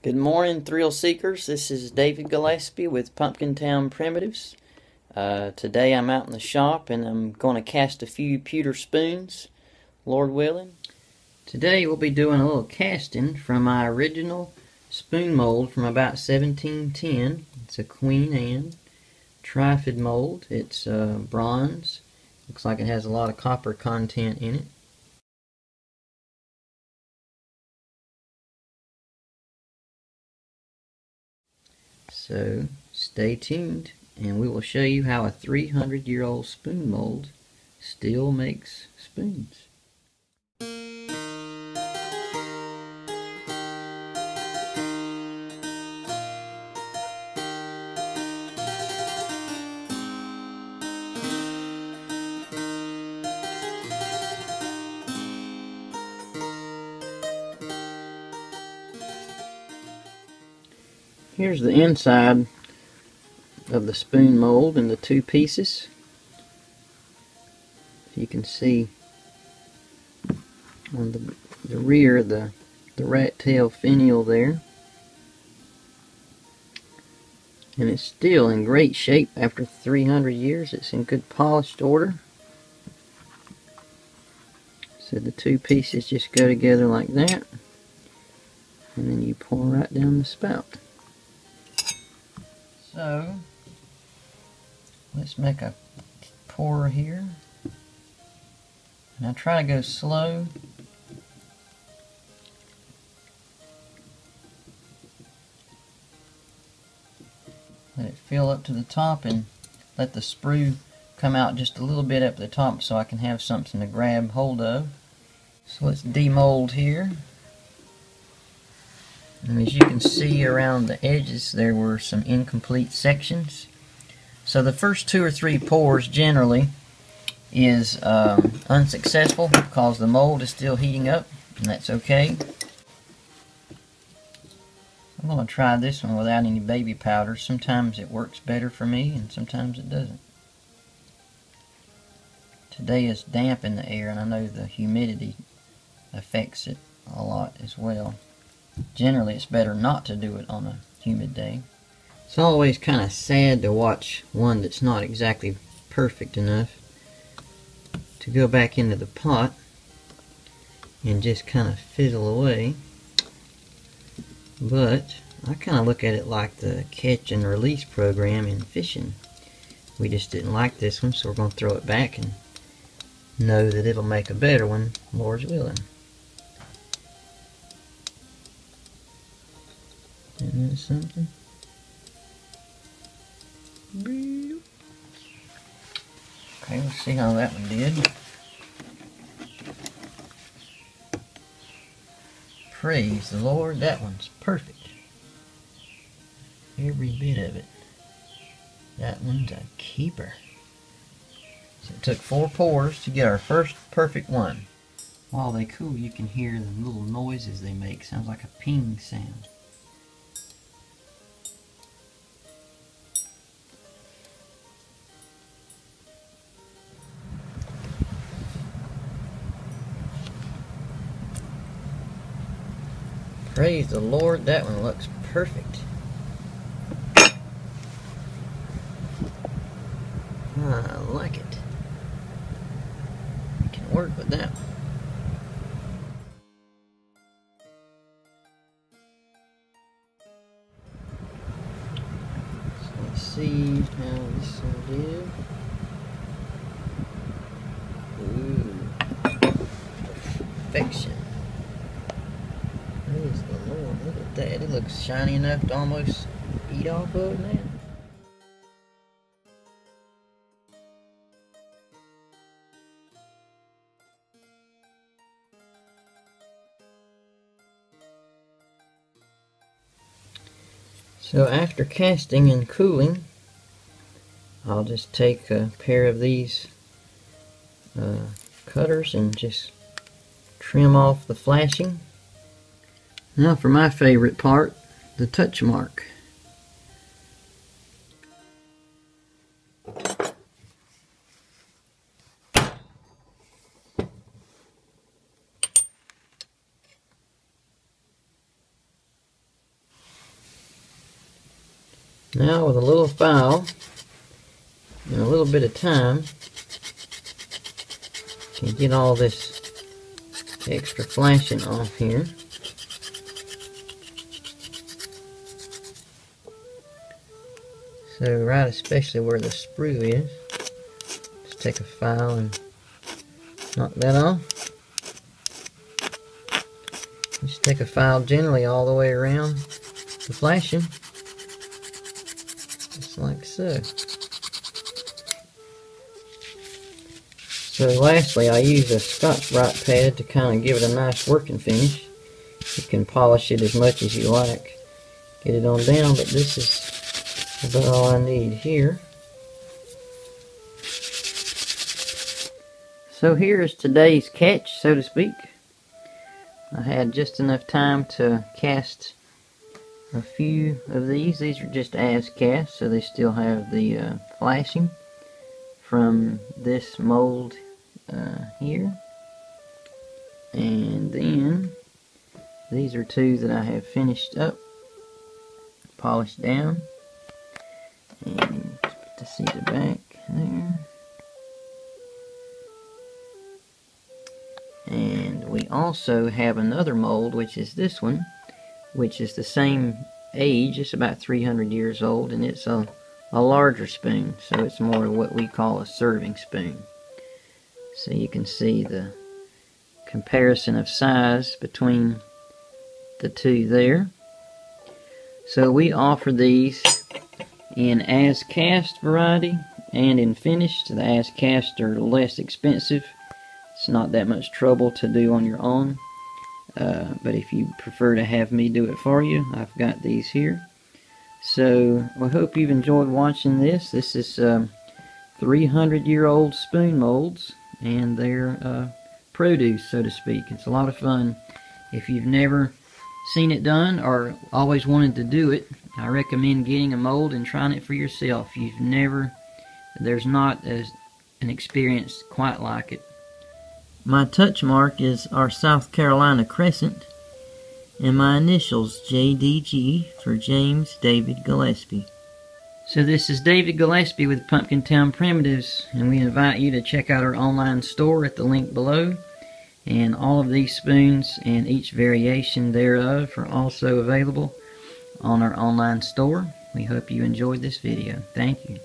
Good morning, thrill seekers. This is David Gillespie with Pumpkintown Primitives. Uh, today I'm out in the shop and I'm going to cast a few pewter spoons, Lord willing. Today we'll be doing a little casting from my original spoon mold from about 1710. It's a Queen Anne trifid mold. It's uh, bronze. Looks like it has a lot of copper content in it. So stay tuned and we will show you how a 300 year old spoon mold still makes spoons. Here's the inside of the spoon mold in the two pieces. You can see on the, the rear the, the rat tail finial there. And it's still in great shape after 300 years. It's in good polished order. So the two pieces just go together like that. And then you pour right down the spout. So, let's make a pour here. And I try to go slow. Let it fill up to the top and let the sprue come out just a little bit up the top so I can have something to grab hold of. So let's demold here. And as you can see around the edges there were some incomplete sections. So the first two or three pours generally is um, unsuccessful because the mold is still heating up and that's okay. I'm going to try this one without any baby powder. Sometimes it works better for me and sometimes it doesn't. Today is damp in the air and I know the humidity affects it a lot as well. Generally it's better not to do it on a humid day. It's always kind of sad to watch one that's not exactly perfect enough to go back into the pot and just kind of fizzle away. But I kind of look at it like the catch and release program in fishing. We just didn't like this one, so we're going to throw it back and know that it'll make a better one, Lord's willing. Something? Okay, let's see how that one did. Praise the Lord, that one's perfect. Every bit of it. That one's a keeper. So it took four pours to get our first perfect one. While they cool, you can hear the little noises they make. Sounds like a ping sound. Praise the Lord, that one looks perfect. I like it. I can work with that let's see how this will do. Ooh. Perfection. Praise the Lord. Look at that. It looks shiny enough to almost eat off of now. So after casting and cooling, I'll just take a pair of these uh, cutters and just trim off the flashing. Now for my favorite part, the touch mark. Now with a little file and a little bit of time, can get all this extra flashing off here. So right especially where the sprue is, just take a file and knock that off. Just take a file generally all the way around the flashing, just like so. So lastly, I use a Scotch-Brite pad to kind of give it a nice working finish. You can polish it as much as you like. Get it on down, but this is about all I need here. So here is today's catch, so to speak. I had just enough time to cast a few of these. These are just as cast, so they still have the uh, flashing from this mold uh, here. And then these are two that I have finished up, polished down. And see the back there. And we also have another mold, which is this one, which is the same age. It's about 300 years old, and it's a, a larger spoon, so it's more of what we call a serving spoon. So you can see the comparison of size between the two there. So we offer these in as cast variety and in finished. The as cast are less expensive. It's not that much trouble to do on your own. Uh, but if you prefer to have me do it for you, I've got these here. So I hope you've enjoyed watching this. This is um, 300 year old spoon molds and their uh, produce, so to speak. It's a lot of fun. If you've never seen it done or always wanted to do it, I recommend getting a mold and trying it for yourself. You've never, there's not as an experience quite like it. My touch mark is our South Carolina Crescent, and my initials JDG for James David Gillespie. So this is David Gillespie with Pumpkintown Primitives, and we invite you to check out our online store at the link below. And all of these spoons and each variation thereof are also available on our online store. We hope you enjoyed this video. Thank you.